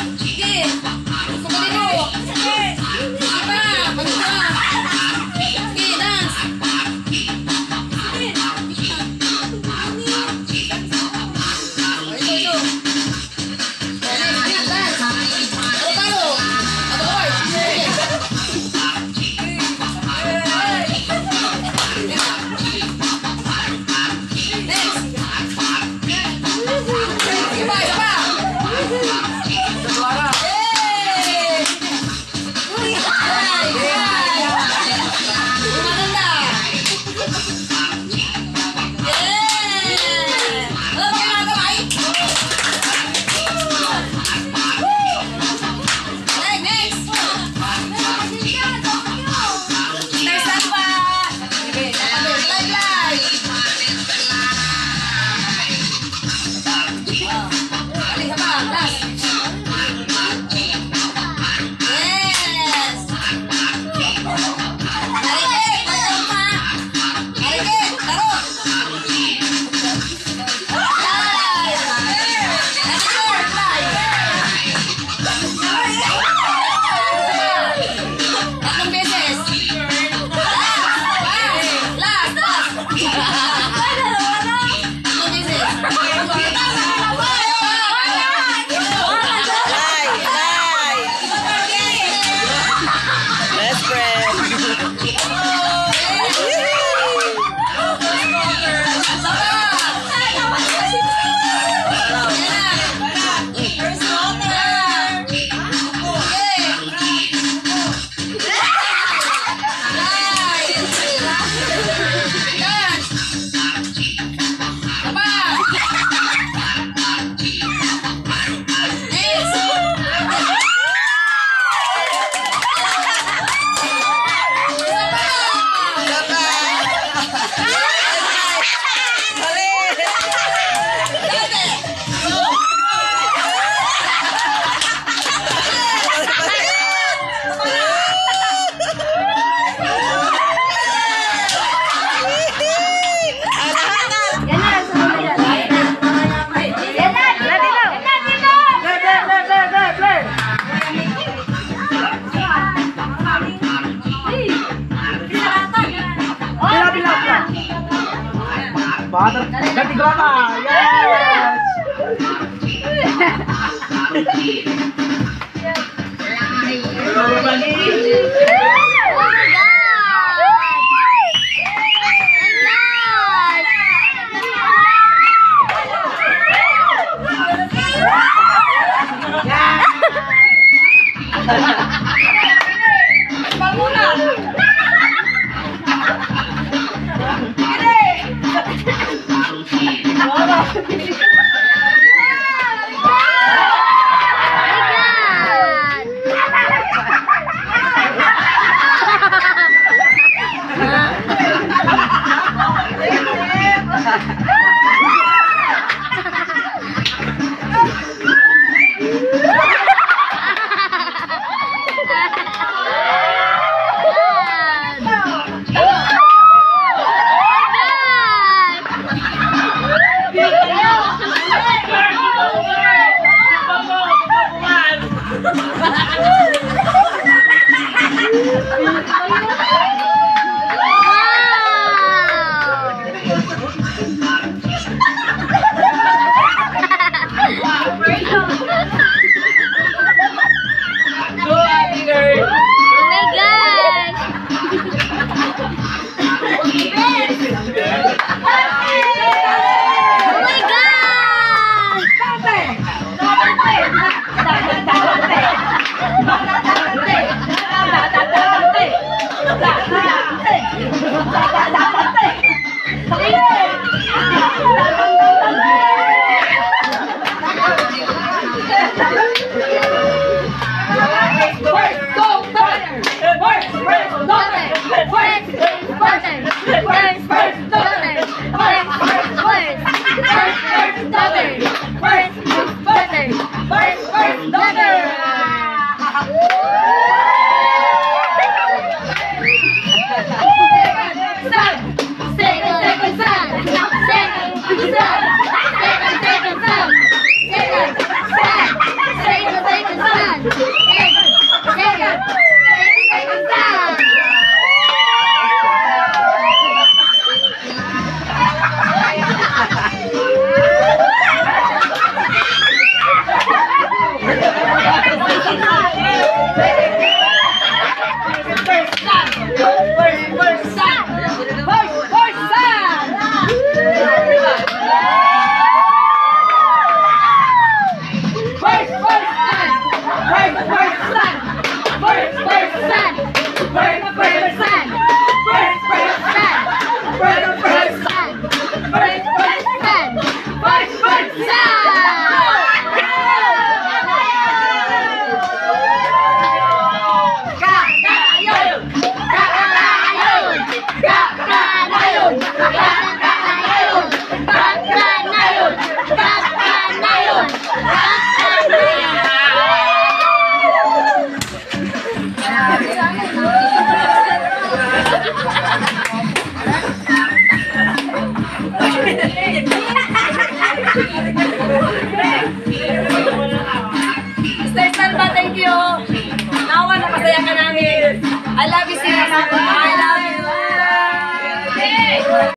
Thank you. Bater, ganti drama. Yes. Ha ha ha. Thank you. gotta get